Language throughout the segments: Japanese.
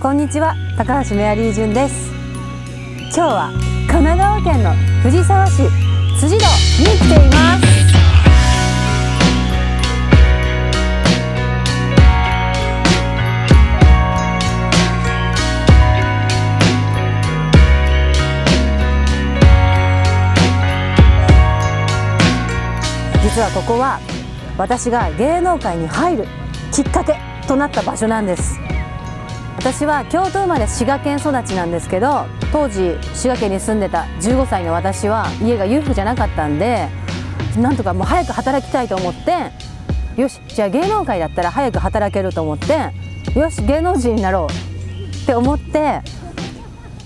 こんにちは高橋メアリー潤です。今日は神奈川県の藤沢市辻堂に来ています。実はここは私が芸能界に入るきっかけとなった場所なんです。私は京都生まれ滋賀県育ちなんですけど当時滋賀県に住んでた15歳の私は家が裕福じゃなかったんでなんとかもう早く働きたいと思ってよしじゃあ芸能界だったら早く働けると思ってよし芸能人になろうって思って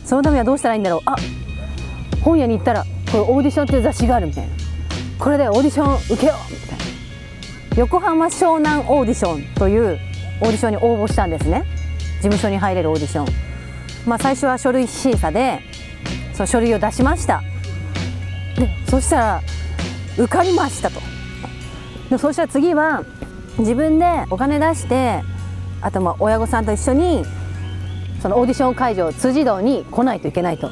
そのためにはどうしたらいいんだろう。あ本屋に行ったらこれオーディションっていう雑誌があるみたいな。これでオーディション受けようみたいな。横浜湘南オーディションというオーディションに応募したんですね。務所に入れるオーディション。まあ最初は書類審査でその書類を出しました。でそしたら受かりましたと。でそしたら次は自分でお金出してあとまあ親御さんと一緒にそのオーディション会場辻堂に来ないといけないと。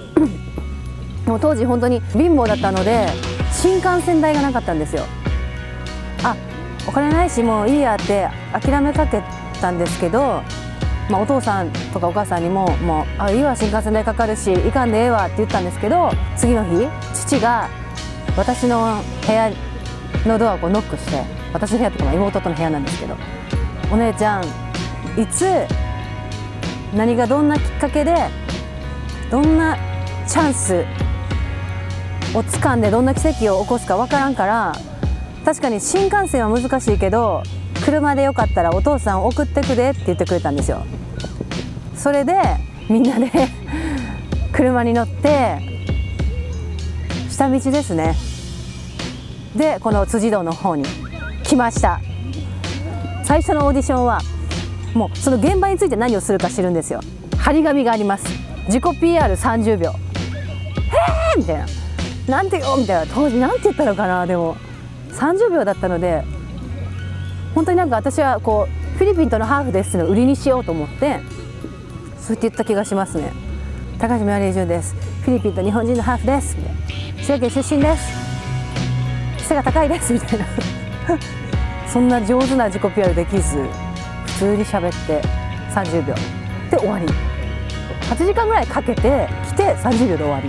で も当時本当に貧乏だったので新幹線代がなかったんですよ。あお金ないしもういいやって諦めかけたんですけど、まあ、お父さんとかお母さんにも「もうあいいわ新幹線代かかるし行かんでええわ」って言ったんですけど次の日父が私の部屋のドアをこうノックして私の部屋とか妹との部屋なんですけど「お姉ちゃんいつ何がどんなきっかけでどんなチャンスを掴んでどんな奇跡を起こすか分からんから確かに新幹線は難しいけど車でよかったらお父さん送ってくれって言ってくれたんですよ。それでみんなで 車に乗って下道ですね。でこの辻堂の方に来ました。最初のオーディションはもうその現場について何をするか知るんですよ。張り紙があります。自己 PR30 秒えみたいな。なんてよみたいな。当時なんて言ったのかなでも。30秒だったので本当になんか私はこうフィリピンとのハーフですの売りにしようと思ってそうやって言った気がしますね。高橋メアリージュンです。フィリピンと日本人のハーフです。みたいな。滋賀県出身です。背が高いですみたいな。そんな上手な自己 PR できず普通に喋って30秒。で終わり。8時間ぐらいかけて来て30秒で終わり。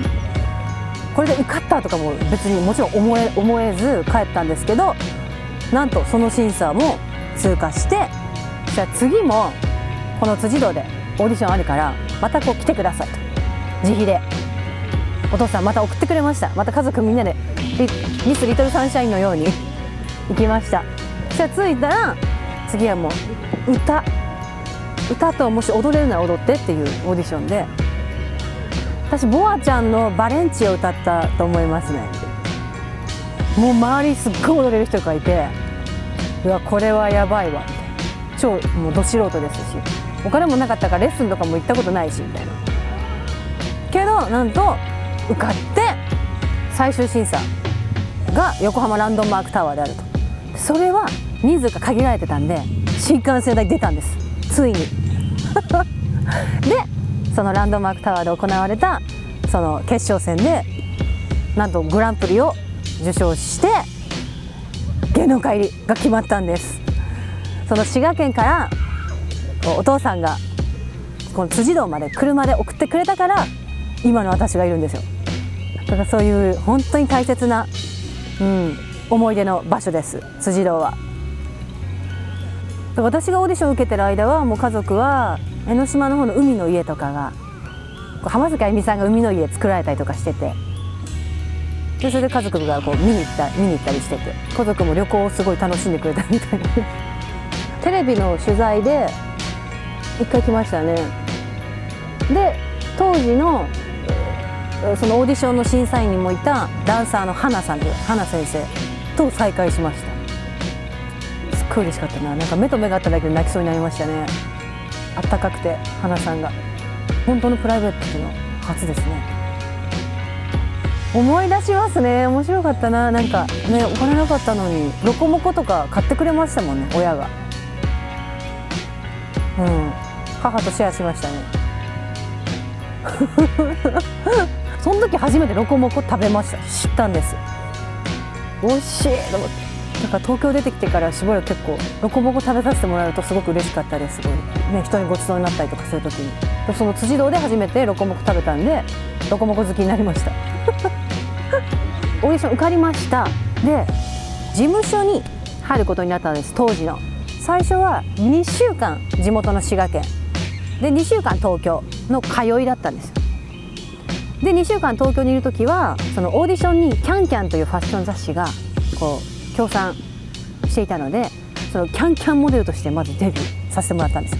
これで受かったとかも別にもちろん思え思えず帰ったんですけどなんとその審査も通過してじゃあ次もこの辻堂でオーディションあるからまたこう来てくださいと。自費で。お父さんまた送ってくれました。また家族みんなでミス・リトル・サンシャインのように行きました。じゃあ着いたら次はもう歌。歌ともし踊れるなら踊ってっていうオーディションで。私ボアちゃんの「バレンチ」を歌ったと思いますね。もう周りすっごい踊れる人がいてうわこれはやばいわ超もうど素人ですしお金もなかったからレッスンとかも行ったことないしみたいな。けどなんと受かって最終審査が横浜ランドマークタワーであると。それは人数が限られてたんで新幹線代出たんです。ついに。でそのランドマークタワーで行われたその決勝戦でなんとグランプリを受賞して芸能界入りが決まったんです。その滋賀県からお父さんがこの辻堂まで車で送ってくれたから今の私がいるんですよ。だからそういう本当に大切な、うん、思い出の場所です。辻堂は。私がオーディションを受けてる間はもう家族は江ノ島の方の海の家とかが浜崎あゆみさんが海の家作られたりとかしてて。でそれで家族がこう見に行った見に行ったりしてて家族も旅行をすごい楽しんでくれたみたいでテレビの取材で一回来ましたね。で当時のそのオーディションの審査員にもいたダンサーの花さんで花先生と再会しました。すっごい嬉しかったな。なんか目と目があっただけで泣きそうになりましたね。あったかくて花さんが。本当のプライベートの初ですね。思い出しますね。面白かったな。なんかねお金なかったのにロコモコとか買ってくれましたもんね親が。うん。母とシェアしましたね。その時初めてロコモコ食べました。知ったんです。美味しい。と思ってだから東京出てきてからしばらく結構ロコモコ食べさせてもらうとすごく嬉しかったです。すごい、ね、人にごちそうになったりとかする時に。その辻堂で初めてロコモコ食べたんでロコモコ好きになりました。オーディション受かりました。で事務所に入ることになったんです。当時の。最初は2週間地元の滋賀県。で2週間東京の通いだったんですよ。で2週間東京にいる時はそのオーディションに「キャンキャン」というファッション雑誌がこう協賛していたのでそのキャンキャンモデルとしてまずデビューさせてもらったんです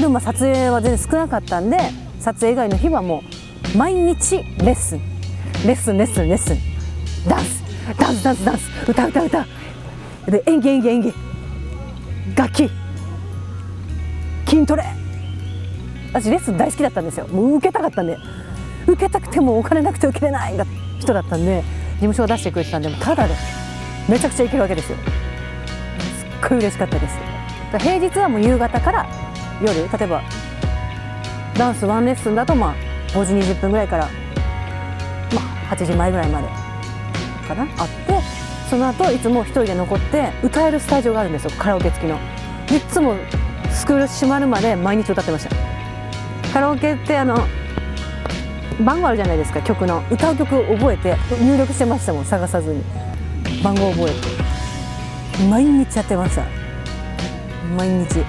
でもまあ撮影は全然少なかったんで撮影以外の日はもう毎日レッスン。レッスンレッスンレッスン。ダンス。ダンスダンスダンス。歌歌歌。で演技演技演技。楽器。筋トレ。私レッスン大好きだったんですよ。もう受けたかったんで。受けたくてもお金なくて受けれない人だったんで事務所を出してくれてたんでただでめちゃくちゃいけるわけですよ。すっごい嬉しかったです。平日はもう夕方から夜例えばダンスワンレッスンだとまあ5時20分ぐらいからまあ8時前ぐらいまで。かな？あってその後いつも一人で残って歌えるスタジオがあるんですよカラオケ付きの。いつもスクール閉まるまで毎日歌ってました。カラオケってあの番号あるじゃないですか曲の。歌う曲を覚えて入力してましたもん探さずに。番号覚えて。毎日やってました。毎日。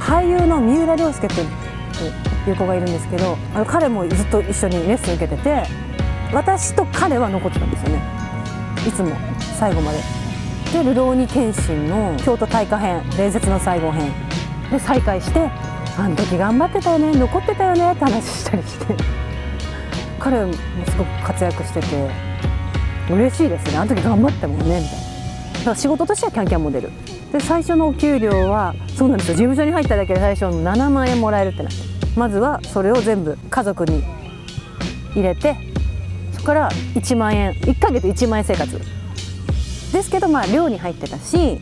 俳優の三浦亮介っていう子がいるんですけどあの彼もずっと一緒にレッスン受けてて私と彼は残ってたんですよね。いつも最後まで。で「流浪に剣心」の京都大火編伝説の最後編。で再会してあの時頑張ってたよね残ってたよねって話したりして。彼もすごく活躍してて嬉しいですね。あの時頑張ったもんねみたいな。だから仕事としてはキャンキャンモデル。で最初のお給料はそうなんですよ。事務所に入っただけで最初7万円もらえるってなって。まずはそれを全部家族に入れてから1万円1ヶ月1万円生活。ですけどまあ寮に入ってたし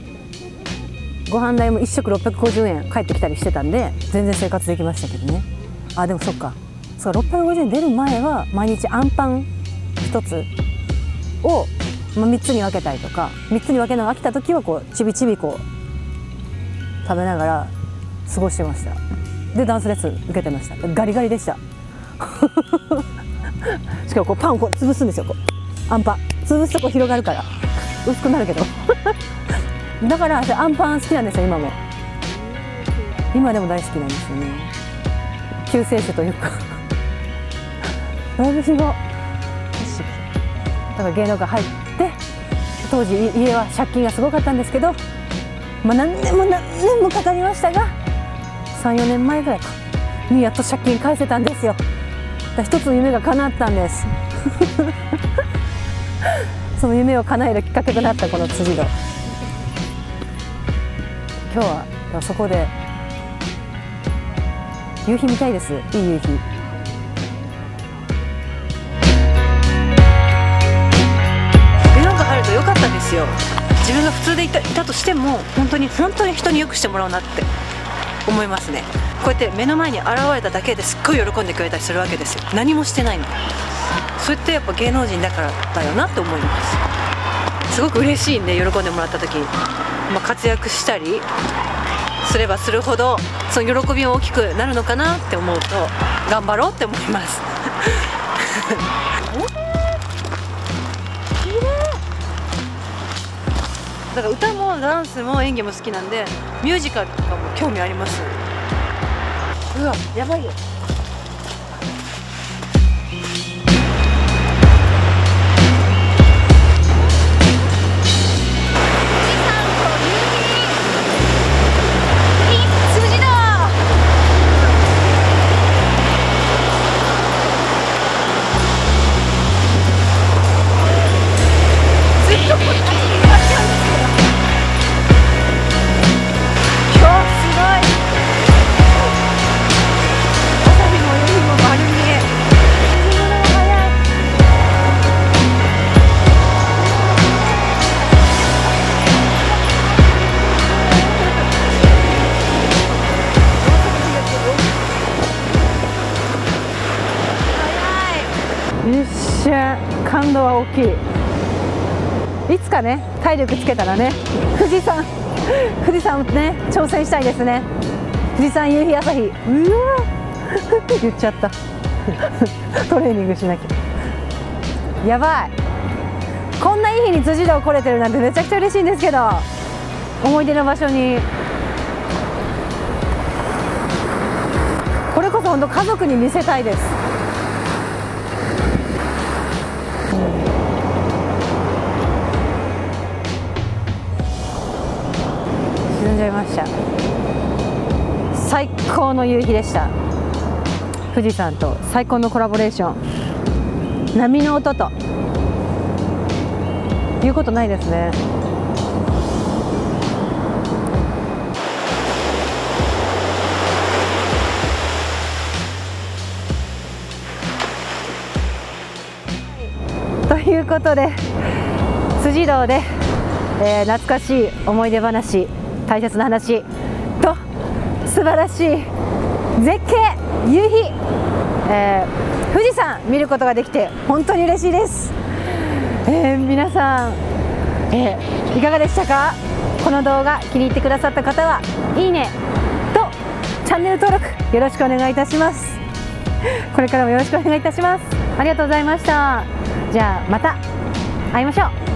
ご飯代も1食650円帰ってきたりしてたんで全然生活できましたけどね。あでもそっか。そう650円出る前は毎日あんパン1つを、まあ、3つに分けたりとか3つに分けるのが飽きた時はこうちびちびこう食べながら過ごしてました。でダンスレッスン受けてました。ガリガリでした。しかもこうパンをこう潰すんですよ。こう。アンパン。潰すとこ広がるから。薄くなるけど。だから私アンパン好きなんですよ今も。今でも大好きなんですよね。救世主というか。私がだから芸能界入って当時家は借金がすごかったんですけど、まあ、何年も何年もかかりましたが34年前ぐらいか。にやっと借金返せたんですよ。一つの夢が叶ったんです。その夢を叶えるきっかけとなったこの辻堂。今日はそこで夕日見たいです。いい夕日。良かったですよ。自分が普通でいたいたとしても本当に本当に人によくしてもらうなって思いますね。こうやって目の前に現れただけですっごい喜んでくれたりするわけですよ。何もしてないの。それってやっぱ芸能人だからだよなって思います。すごく嬉しいんで喜んでもらった時、まあ、活躍したりすればするほどその喜びも大きくなるのかなって思うと頑張ろうって思います。だから歌もダンスも演技も好きなんでミュージカルとかも興味あります。うわやばきい。いつかね体力つけたらね富士山 富士山ね挑戦したいですね。富士山夕日朝日。うわ 言っちゃった。トレーニングしなきゃ。やばい。こんないい日に辻堂来れてるなんてめちゃくちゃ嬉しいんですけど。思い出の場所に。これこそ本当家族に見せたいです。沈んじゃいました。最高の夕日でした。富士山と最高のコラボレーション。波の音と。言うことないですね。ということで辻堂で、えー懐かしい思い出話。大切な話。と素晴らしい。絶景夕日、えー富士山見ることができて本当に嬉しいです、えー皆さん、えーいかがでしたか？この動画気に入ってくださった方はいいね。とチャンネル登録よろしくお願いいたします。これからもよろしくお願いいたします。ありがとうございました。じゃあまた会いましょう。